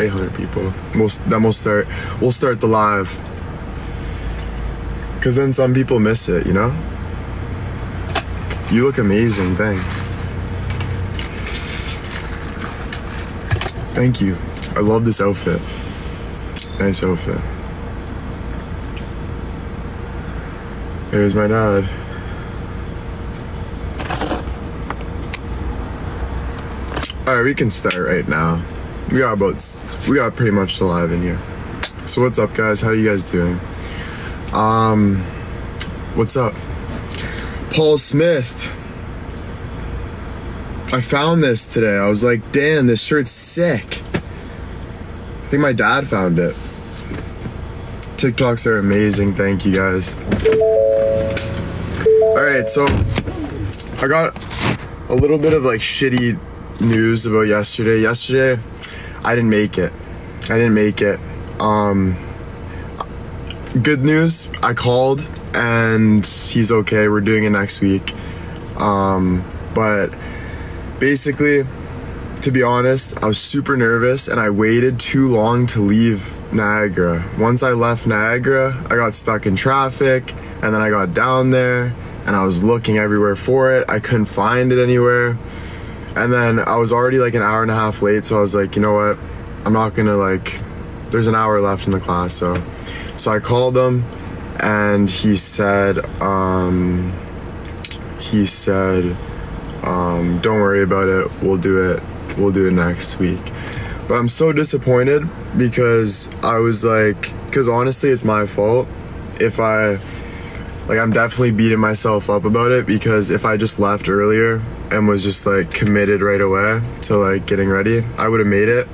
800 people. We'll, then we'll start. We'll start the live. Cause then some people miss it, you know. You look amazing. Thanks. Thank you. I love this outfit. Nice outfit. There's my dad. All right, we can start right now. We got about we got pretty much alive in here. So what's up, guys? How you guys doing? Um, what's up? Paul Smith. I found this today. I was like, damn, this shirt's sick. I think my dad found it. TikToks are amazing. Thank you guys. All right, so I got a little bit of like shitty news about yesterday. Yesterday, I didn't make it. I didn't make it. Um, good news, I called and he's okay. We're doing it next week. Um, but basically, to be honest, I was super nervous and I waited too long to leave Niagara. Once I left Niagara, I got stuck in traffic and then I got down there and I was looking everywhere for it. I couldn't find it anywhere. And then I was already like an hour and a half late, so I was like, you know what? I'm not gonna like there's an hour left in the class, so so I called him and he said, um he said, um, don't worry about it, we'll do it, we'll do it next week. But I'm so disappointed because I was like, because honestly, it's my fault. If I, like, I'm definitely beating myself up about it because if I just left earlier and was just like committed right away to like getting ready, I would have made it.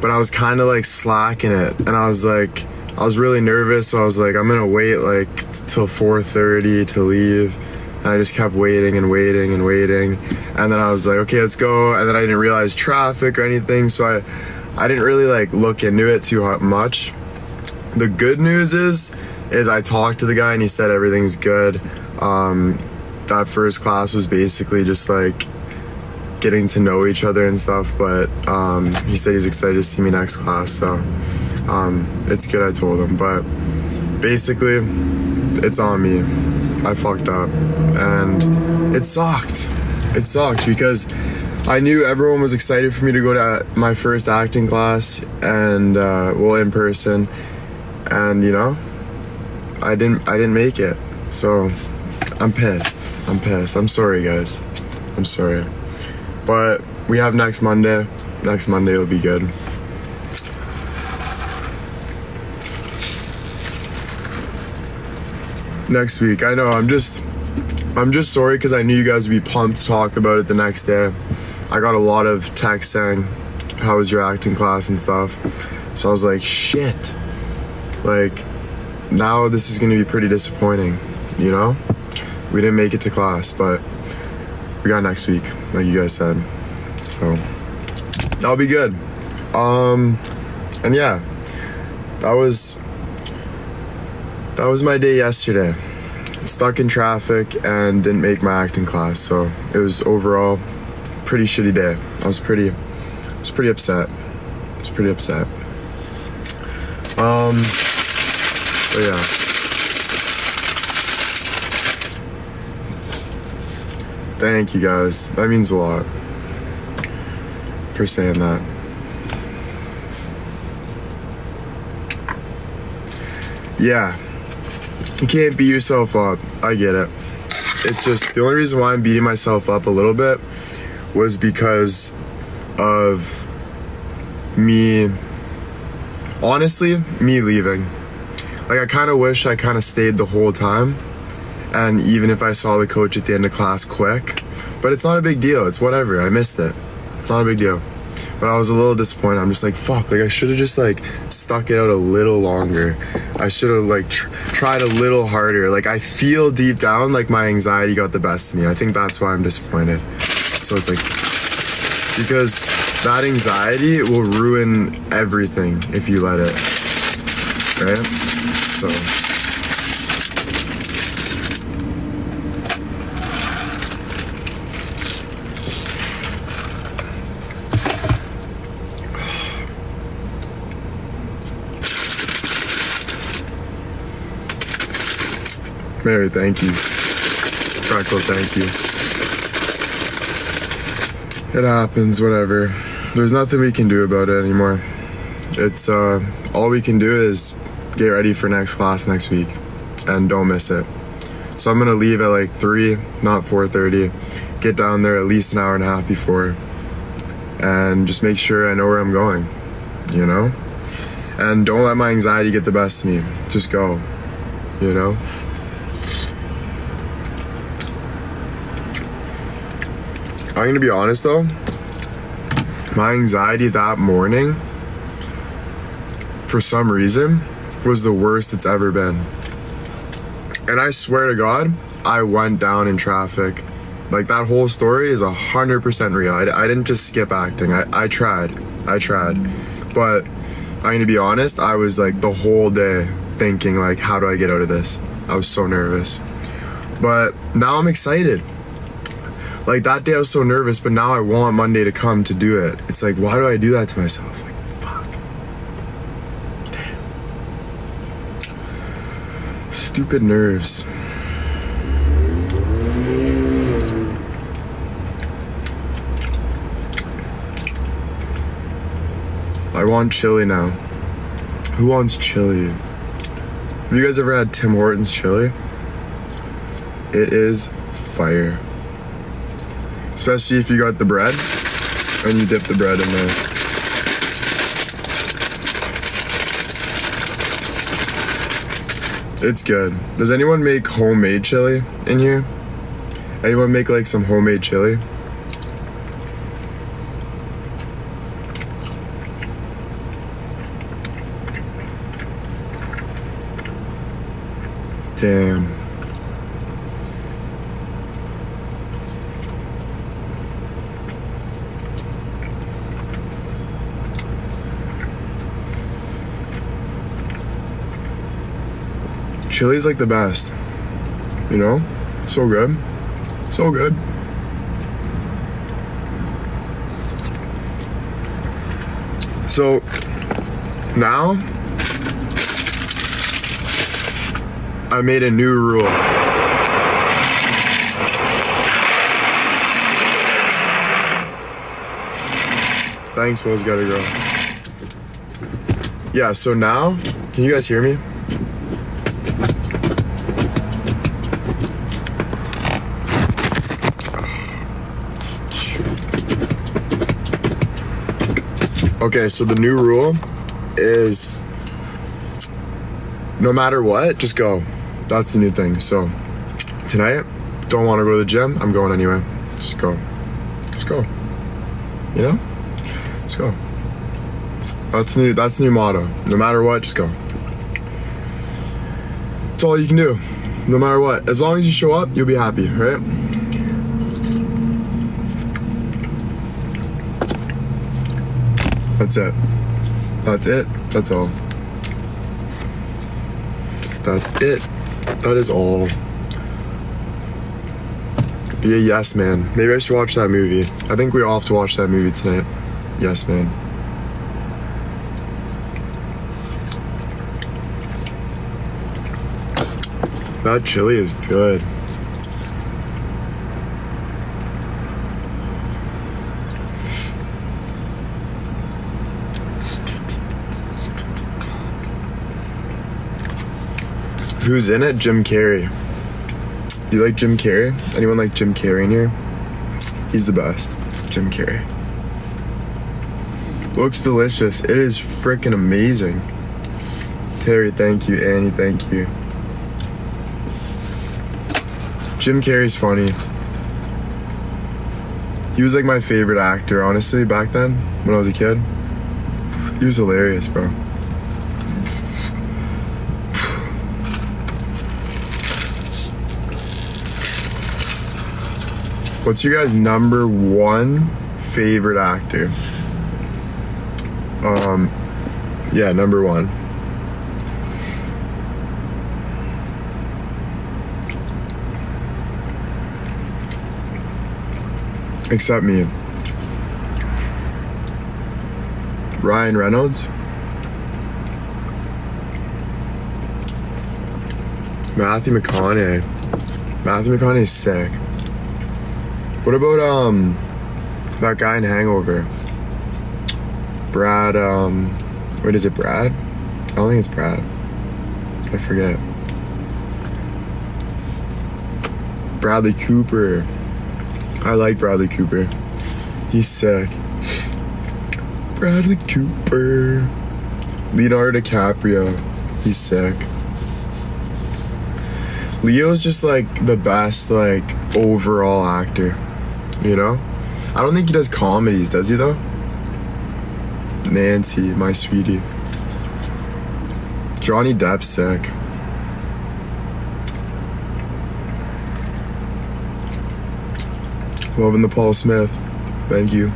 But I was kind of like slacking it and I was like, I was really nervous, so I was like, I'm gonna wait like till 4:30 to leave. And I just kept waiting and waiting and waiting. And then I was like, okay, let's go. And then I didn't realize traffic or anything, so I I didn't really like look into it too much. The good news is is I talked to the guy and he said everything's good. Um, that first class was basically just like getting to know each other and stuff, but um, he said he's excited to see me next class, so um, it's good I told him. But basically, it's on me. I fucked up and it sucked. It sucked because I knew everyone was excited for me to go to my first acting class and uh, well in person, and you know, I didn't I didn't make it. So I'm pissed. I'm pissed. I'm sorry, guys. I'm sorry, but we have next Monday. Next Monday will be good. Next week, I know. I'm just I'm just sorry because I knew you guys would be pumped to talk about it the next day. I got a lot of texts saying, How was your acting class and stuff? So I was like, Shit. Like, now this is gonna be pretty disappointing, you know? We didn't make it to class, but we got next week, like you guys said. So that'll be good. Um, and yeah, that was that was my day yesterday stuck in traffic and didn't make my acting class. So it was overall pretty shitty day. I was pretty, I was pretty upset. I was pretty upset. Um, but yeah. Thank you guys. That means a lot for saying that. Yeah, you can't beat yourself up. I get it. It's just the only reason why I'm beating myself up a little bit was because of me, honestly, me leaving. Like, I kind of wish I kind of stayed the whole time. And even if I saw the coach at the end of class quick, but it's not a big deal. It's whatever. I missed it. It's not a big deal. But I was a little disappointed. I'm just like, fuck, like I should have just like stuck it out a little longer. I should have like tr- tried a little harder. Like I feel deep down like my anxiety got the best of me. I think that's why I'm disappointed. So it's like because that anxiety will ruin everything if you let it. Right? So Mary, thank you. Freckle, thank you. It happens, whatever. There's nothing we can do about it anymore. It's uh all we can do is get ready for next class next week and don't miss it. So I'm gonna leave at like three, not four thirty. Get down there at least an hour and a half before and just make sure I know where I'm going, you know? And don't let my anxiety get the best of me. Just go, you know? I'm gonna be honest though, my anxiety that morning, for some reason, was the worst it's ever been. And I swear to God, I went down in traffic. Like that whole story is a hundred percent real. I, I didn't just skip acting. I, I tried. I tried. But I'm gonna be honest, I was like the whole day thinking like, how do I get out of this? I was so nervous. But now I'm excited. Like that day I was so nervous, but now I want Monday to come to do it. It's like, why do I do that to myself? Like, fuck. Damn. Stupid nerves. I want chili now. Who wants chili? Have you guys ever had Tim Hortons chili? It is fire. Especially if you got the bread and you dip the bread in there. It's good. Does anyone make homemade chili in here? Anyone make like some homemade chili? Damn. Chili's like the best. You know? So good. So good. So now I made a new rule. Thanks, Mo's gotta go. Yeah, so now, can you guys hear me? Okay, so the new rule is no matter what, just go. That's the new thing. So tonight, don't want to go to the gym. I'm going anyway. Just go. Just go. You know? Just go. That's new. That's new motto. No matter what, just go. That's all you can do. No matter what. As long as you show up, you'll be happy, right? That's it. That's it. That's all. That's it. That is all. Be a yes man. Maybe I should watch that movie. I think we all have to watch that movie tonight. Yes man. That chili is good. Who's in it? Jim Carrey. You like Jim Carrey? Anyone like Jim Carrey in here? He's the best. Jim Carrey. Looks delicious. It is freaking amazing. Terry, thank you. Annie, thank you. Jim Carrey's funny. He was like my favorite actor, honestly, back then when I was a kid. He was hilarious, bro. What's your guys' number one favorite actor? Um, yeah, number one. Except me. Ryan Reynolds. Matthew McConaughey. Matthew McConaughey's sick. What about um that guy in Hangover? Brad um what is it, Brad? I don't think it's Brad. I forget. Bradley Cooper. I like Bradley Cooper. He's sick. Bradley Cooper. Leonardo DiCaprio. He's sick. Leo's just like the best like overall actor. You know? I don't think he does comedies, does he though? Nancy, my sweetie. Johnny Depp's sick. Loving the Paul Smith. Thank you.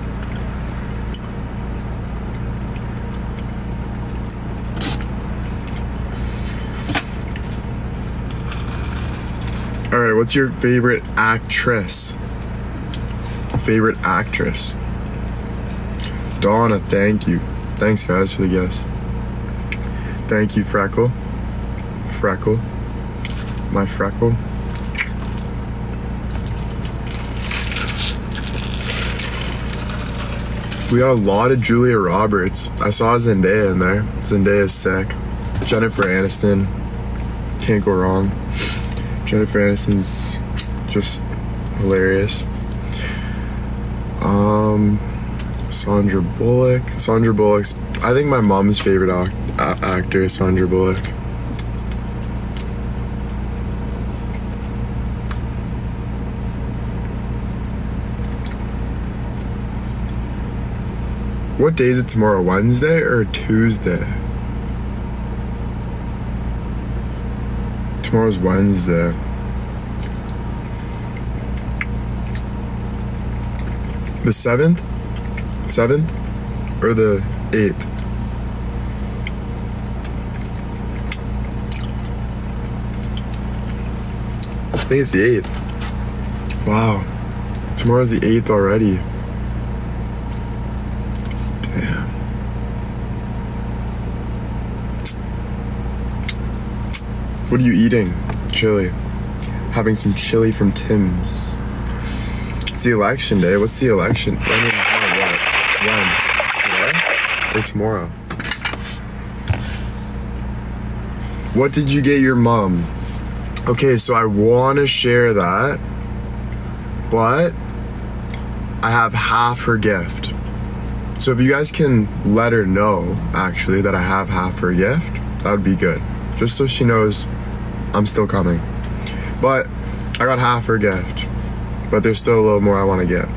All right, what's your favorite actress? Favorite actress? Donna, thank you. Thanks, guys, for the gifts. Thank you, Freckle. Freckle. My Freckle. We got a lot of Julia Roberts. I saw Zendaya in there. Zendaya's sick. Jennifer Aniston. Can't go wrong. Jennifer Aniston's just hilarious. Um, Sandra Bullock. Sandra Bullock's. I think my mom's favorite actor is Sandra Bullock. What day is it tomorrow? Wednesday or Tuesday? Tomorrow's Wednesday. The 7th? 7th? Or the 8th? I think it's the 8th. Wow. Tomorrow's the 8th already. Damn. What are you eating? Chili. Having some chili from Tim's. It's the election day. What's the election? What? When? Today? Or tomorrow? What did you get your mom? Okay, so I want to share that, but I have half her gift. So if you guys can let her know, actually, that I have half her gift, that would be good. Just so she knows I'm still coming. But I got half her gift, but there's still a little more I want to get.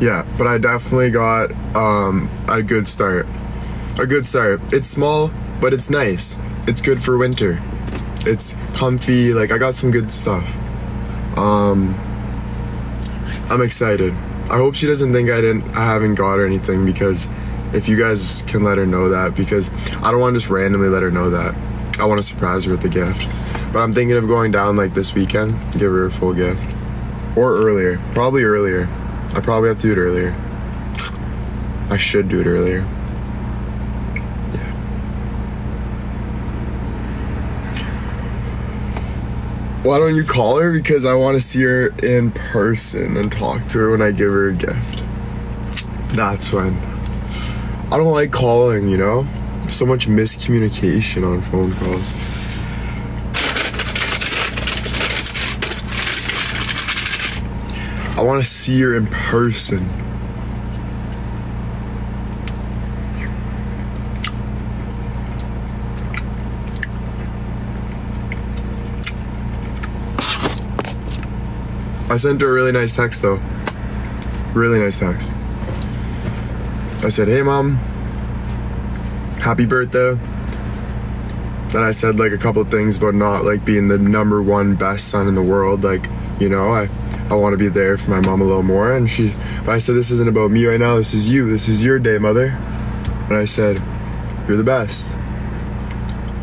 Yeah, but I definitely got um, a good start. A good start. It's small, but it's nice. It's good for winter. It's comfy. Like I got some good stuff. Um, I'm excited. I hope she doesn't think I didn't. I haven't got her anything because if you guys can let her know that because I don't want to just randomly let her know that. I want to surprise her with the gift. But I'm thinking of going down like this weekend, give her a full gift, or earlier. Probably earlier. I probably have to do it earlier. I should do it earlier. Why don't you call her? Because I want to see her in person and talk to her when I give her a gift. That's when. I don't like calling, you know? So much miscommunication on phone calls. I want to see her in person. I sent her a really nice text though. Really nice text. I said, hey mom, happy birthday. Then I said like a couple things about not like being the number one best son in the world. Like, you know, I, I want to be there for my mom a little more. And she, but I said, this isn't about me right now. This is you. This is your day, mother. And I said, you're the best.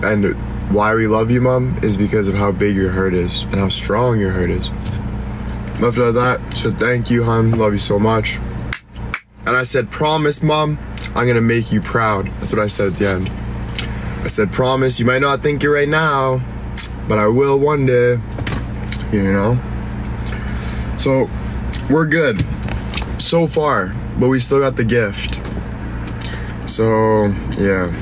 And why we love you, mom, is because of how big your heart is and how strong your heart is. At that. Said thank you, hon. Love you so much. And I said, promise, mom, I'm gonna make you proud. That's what I said at the end. I said, promise, you might not think it right now, but I will one day. You know? So, we're good so far, but we still got the gift. So, yeah.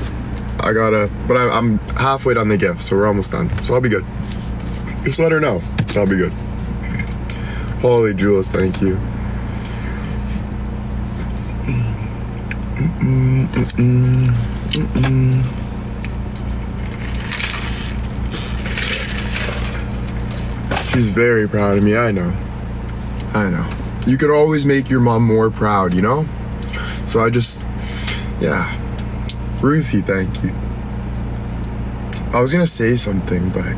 I gotta, but I, I'm halfway done the gift, so we're almost done. So I'll be good. Just let her know. so I'll be good. Holy jewels, thank you. Mm-mm, mm-mm, mm-mm. She's very proud of me, I know. I know. You could always make your mom more proud, you know? So I just, yeah. Ruthie, thank you. I was gonna say something, but I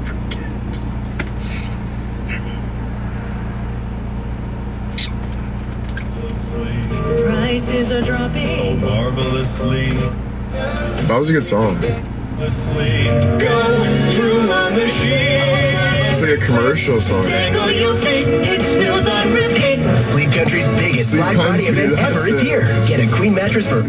That was a good song. marvelously. Go through my machine. It's like a commercial song. Tangle your feet. It spills on repeat. Sleep Country's biggest Sleep Friday Country, event ever is it. here. Get a queen mattress for.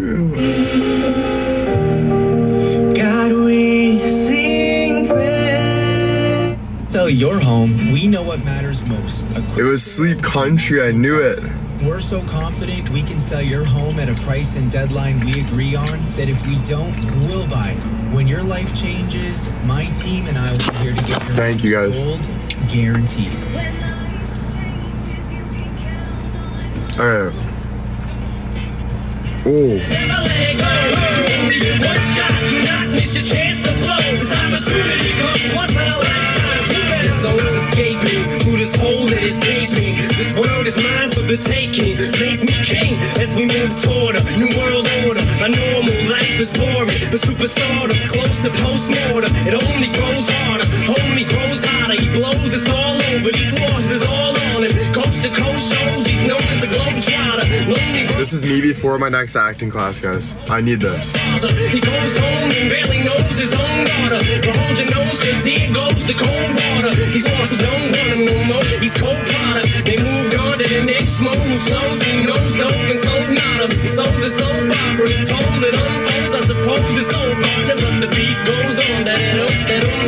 God, we sing praise. Sell your home. We know what matters most. It was Sleep Country, I knew it. We're so confident we can sell your home at a price and deadline we agree on that if we don't, we'll buy it. When your life changes, my team and I will be here to get your Thank you, guys. sold, guaranteed. Alright. Oh, Never let go. One shot. Do not miss your chance to blow. This opportunity comes once in a lifetime. You better Souls escaping through this hole that is gaping. This world is mine for the taking. Make me king as we move toward a new world order. A normal life is boring, but superstardom's close to postmortem. It only grows harder, homie grows hotter. He blows, it's all over. These losses all on him. Coast to coast shows, this is me before my next acting class, guys. I need this. He goes home and barely knows his own daughter. But hold your nose, cause goes cold water. No more. He's cold. They moved on to the next who slows he knows and sold told it unfolds. I suppose old partner, but the beat goes on. That that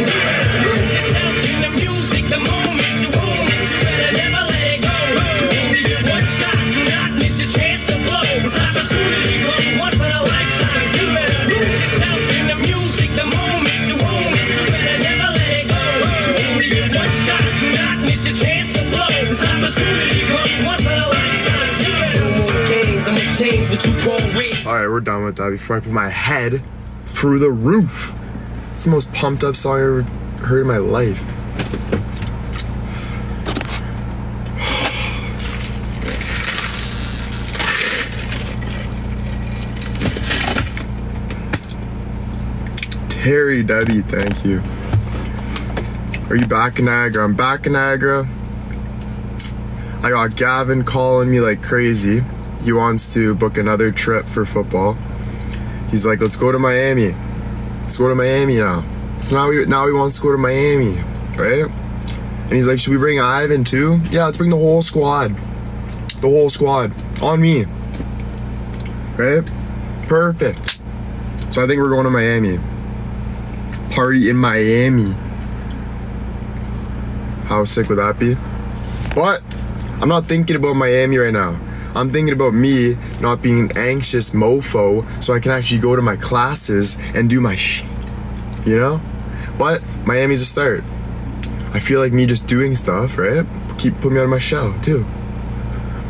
done with that before I put my head through the roof. It's the most pumped up song I ever heard in my life. Terry Debbie, thank you. Are you back in Niagara? I'm back in Niagara. I got Gavin calling me like crazy. He wants to book another trip for football. He's like, let's go to Miami. Let's go to Miami now. So now he now he wants to go to Miami, right? And he's like, should we bring Ivan too? Yeah, let's bring the whole squad. The whole squad on me. Right? Perfect. So I think we're going to Miami. Party in Miami. How sick would that be? But I'm not thinking about Miami right now. I'm thinking about me not being an anxious mofo so I can actually go to my classes and do my shit. You know? But Miami's a start. I feel like me just doing stuff, right? Keep putting me out of my shell too.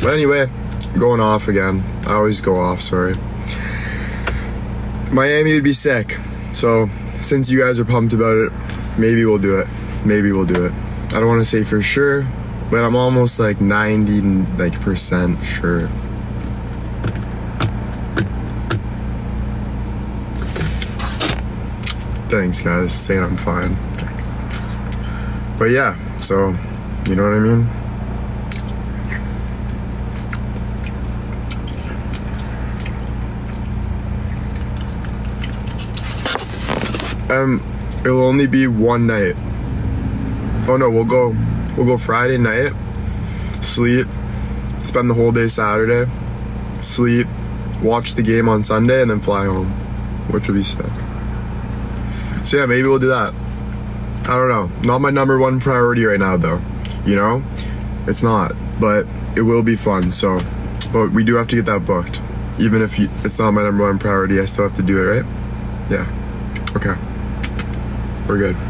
But anyway, going off again. I always go off, sorry. Miami would be sick. So since you guys are pumped about it, maybe we'll do it. Maybe we'll do it. I don't want to say for sure, but I'm almost like 90 like percent sure. Thanks guys, saying I'm fine. But yeah, so you know what I mean? Um, it'll only be one night. Oh no, we'll go we'll go Friday night, sleep, spend the whole day Saturday, sleep, watch the game on Sunday, and then fly home, which would be sick. So yeah, maybe we'll do that. I don't know. Not my number one priority right now, though. You know, it's not, but it will be fun. So, but we do have to get that booked. Even if you, it's not my number one priority, I still have to do it, right? Yeah. Okay. We're good.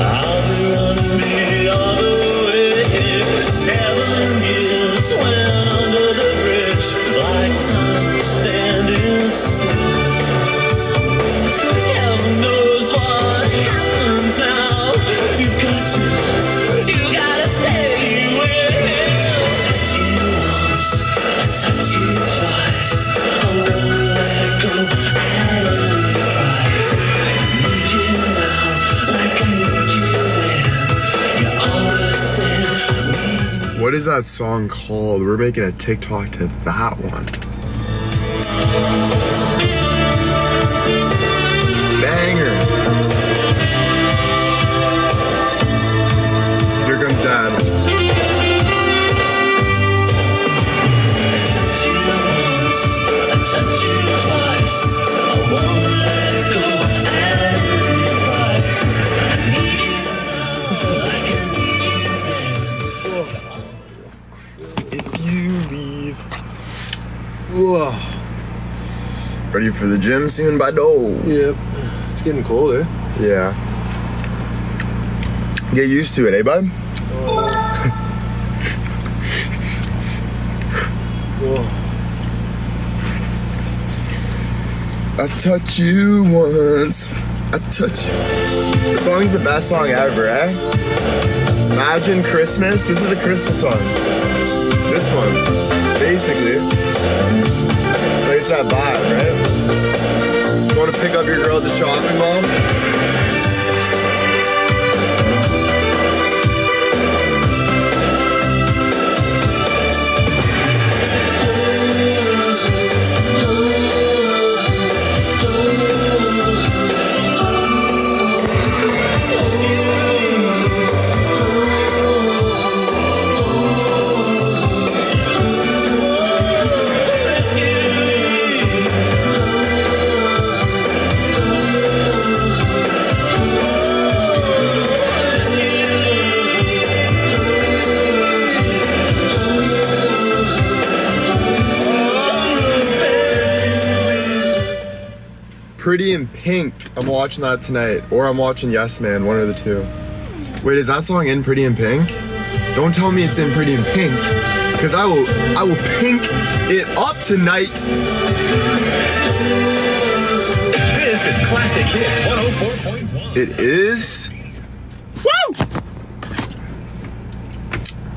I'll is that song called? We're making a TikTok to that one. Whoa. Ready for the gym soon, Bado? Yep. It's getting colder. Yeah. Get used to it, eh, bud? Whoa. I touch you once. I touch you. The song's the best song ever, eh? Imagine Christmas. This is a Christmas song. This one, basically. That vibe, right? You want to pick up your girl at the shopping mall? Pretty in Pink. I'm watching that tonight. Or I'm watching Yes Man, one of the two. Wait, is that song in Pretty in Pink? Don't tell me it's in Pretty in Pink. Cause I will I will pink it up tonight. This is Classic Hits 104.1. It is Woo!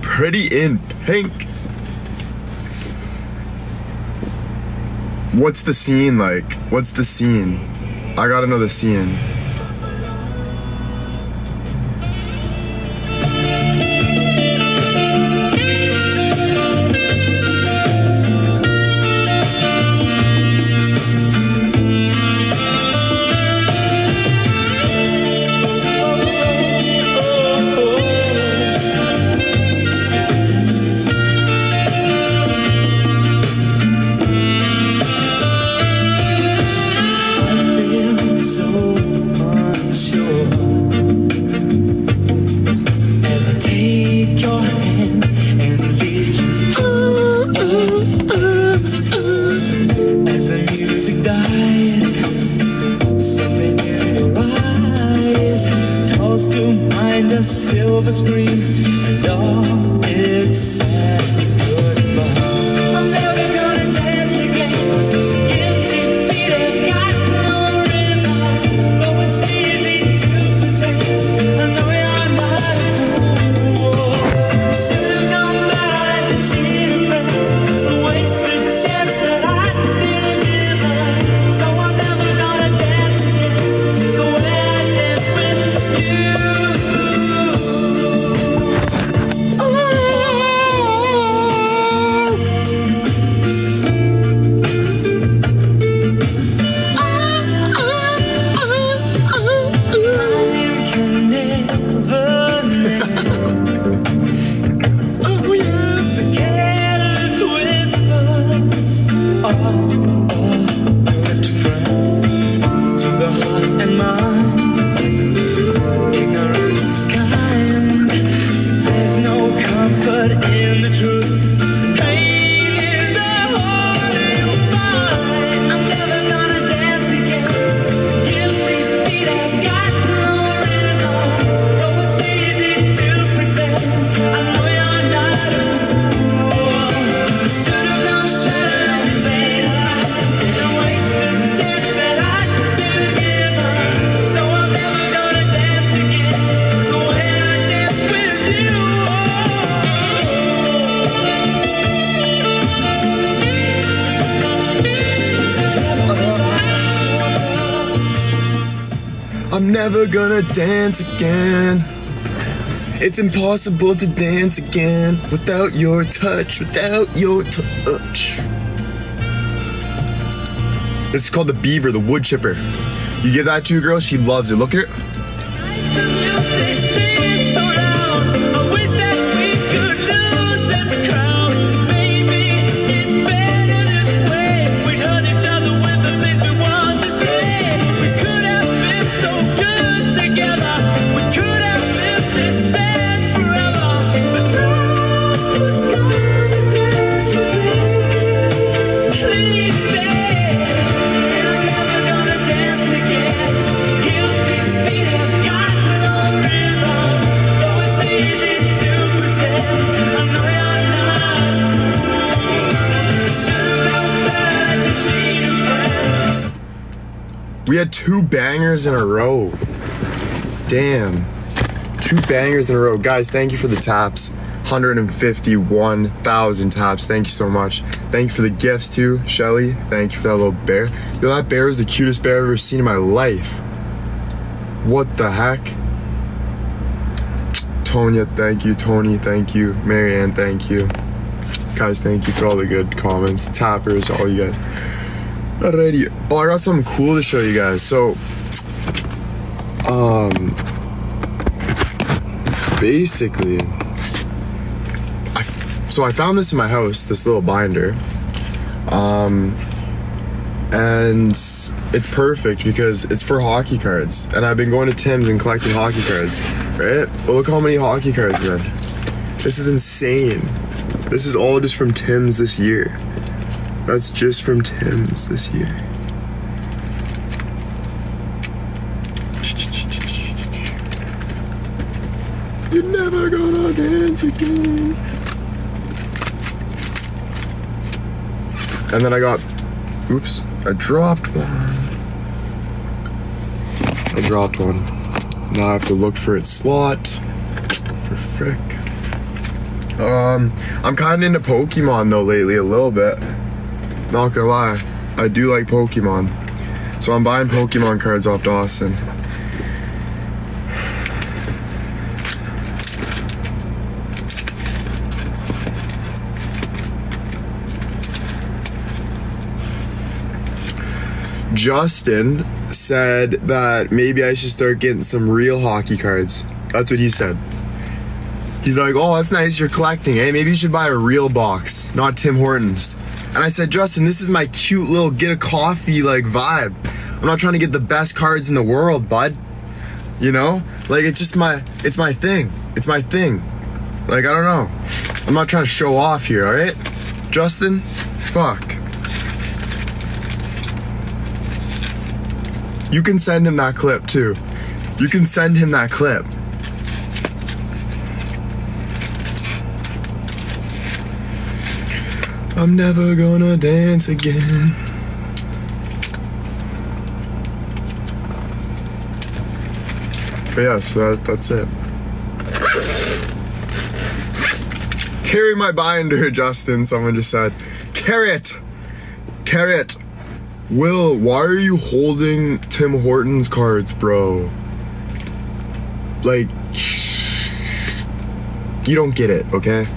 Pretty in Pink. What's the scene like? What's the scene? I got another scene. Dance again. It's impossible to dance again without your touch, without your touch. This is called the beaver, the wood chipper. You give that to a girl, she loves it. Look at her. Had two bangers in a row. Damn. Two bangers in a row. Guys, thank you for the taps. 151,000 taps. Thank you so much. Thank you for the gifts too, Shelly. Thank you for that little bear. Yo, that bear is the cutest bear I've ever seen in my life. What the heck? Tonya, thank you. Tony, thank you. Marianne, thank you. Guys, thank you for all the good comments. Tappers, all you guys. Alrighty. Oh, I got something cool to show you guys. So, um, basically, I so I found this in my house, this little binder, um, and it's perfect because it's for hockey cards. And I've been going to Tim's and collecting hockey cards, right? But look how many hockey cards, man. This is insane. This is all just from Tim's this year. That's just from Tim's this year. You're never gonna dance again. And then I got, oops, I dropped one. I dropped one. Now I have to look for its slot. For frick. Um, I'm kind of into Pokemon though lately a little bit. Not gonna lie, I do like Pokemon. So I'm buying Pokemon cards off Dawson. Justin said that maybe I should start getting some real hockey cards. That's what he said. He's like, oh, that's nice. You're collecting, eh? Maybe you should buy a real box, not Tim Hortons. And I said, Justin, this is my cute little get a coffee like vibe. I'm not trying to get the best cards in the world, bud. You know, like it's just my, it's my thing. It's my thing. Like I don't know. I'm not trying to show off here, all right? Justin, fuck. You can send him that clip too. You can send him that clip. I'm never gonna dance again. But yeah, so that, that's it. Carry my binder, Justin, someone just said. Carry it! Carry it! Will, why are you holding Tim Hortons cards, bro? Like, you don't get it, okay?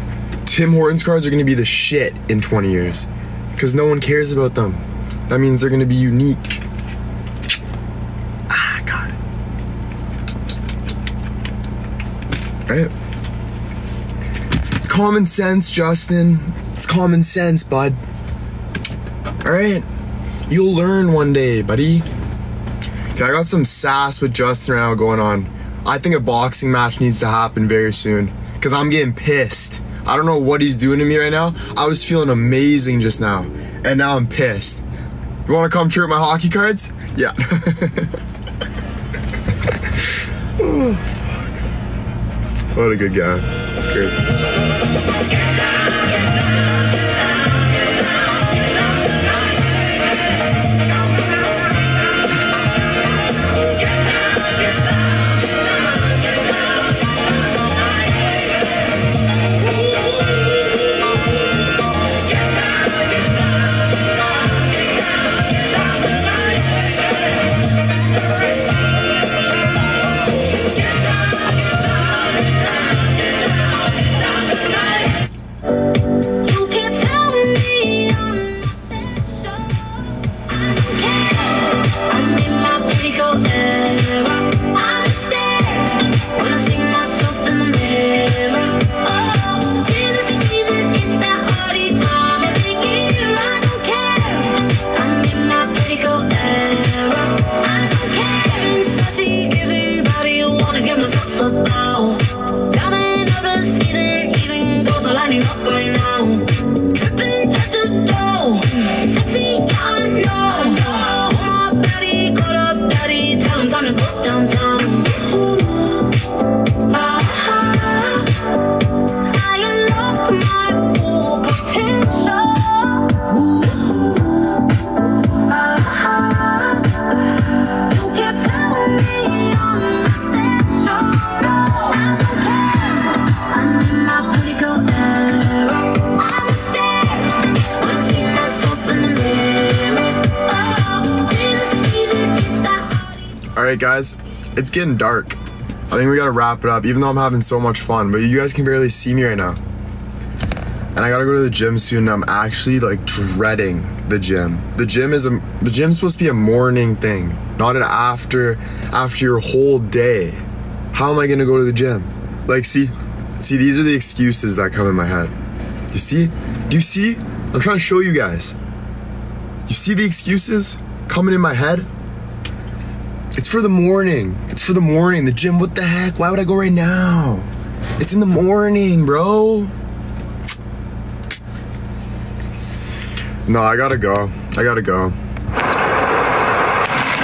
Tim Hortons cards are gonna be the shit in 20 years because no one cares about them. That means they're gonna be unique. Ah, got it. Right? It's common sense, Justin. It's common sense, bud. Alright? You'll learn one day, buddy. Okay, I got some sass with Justin right now going on. I think a boxing match needs to happen very soon. Cause I'm getting pissed. I don't know what he's doing to me right now. I was feeling amazing just now. And now I'm pissed. You wanna come trade my hockey cards? Yeah. what a good guy. Great. Alright, guys, it's getting dark. I think we gotta wrap it up, even though I'm having so much fun. But you guys can barely see me right now. And I gotta go to the gym soon. I'm actually like dreading the gym. The gym is a the gym's supposed to be a morning thing, not an after after your whole day. How am I gonna go to the gym? Like, see, see, these are the excuses that come in my head. You see? Do you see? I'm trying to show you guys. You see the excuses coming in my head? It's for the morning. It's for the morning. The gym, what the heck? Why would I go right now? It's in the morning, bro. No, I gotta go. I gotta go.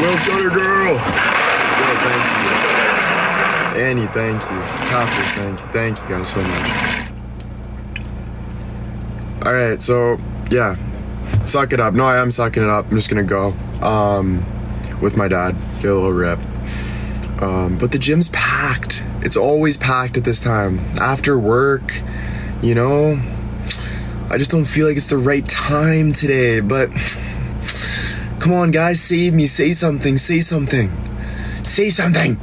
Will's got a girl. Will, thank you. Annie, thank you. Catholic, thank you. Thank you guys so much. Alright, so yeah. Suck it up. No, I am sucking it up. I'm just gonna go. Um with my dad. Get a little rip. Um, but the gym's packed. It's always packed at this time. After work, you know, I just don't feel like it's the right time today. But come on, guys, save me. Say something. Say something. Say something.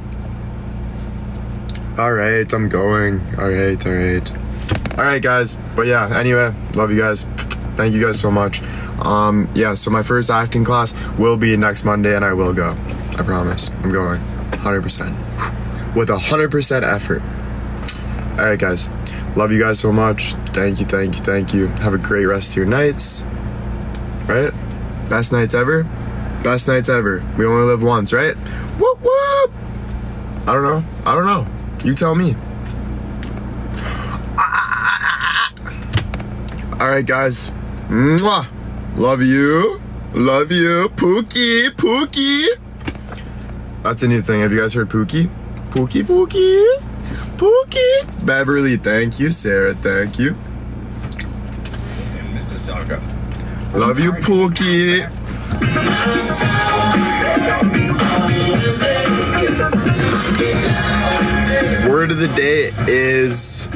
All right, I'm going. All right, all right. All right, guys. But yeah, anyway, love you guys. Thank you guys so much. Um, yeah, so my first acting class will be next Monday, and I will go. I promise. I'm going. 100%. With 100% effort. All right, guys. Love you guys so much. Thank you, thank you, thank you. Have a great rest of your nights. Right? Best nights ever? Best nights ever. We only live once, right? Whoop, whoop. I don't know. I don't know. You tell me. All right, guys. Mwah. Love you. Love you. Pookie. Pookie. That's a new thing. Have you guys heard Pookie? Pookie, Pookie. Pookie. Beverly, thank you. Sarah, thank you. In Mississauga. Love you, Pookie. Word of the day is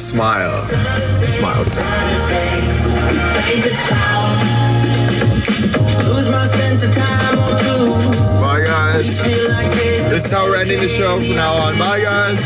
smile. Smile. Bye, guys. This is how we're ending the show from now on. Bye, guys.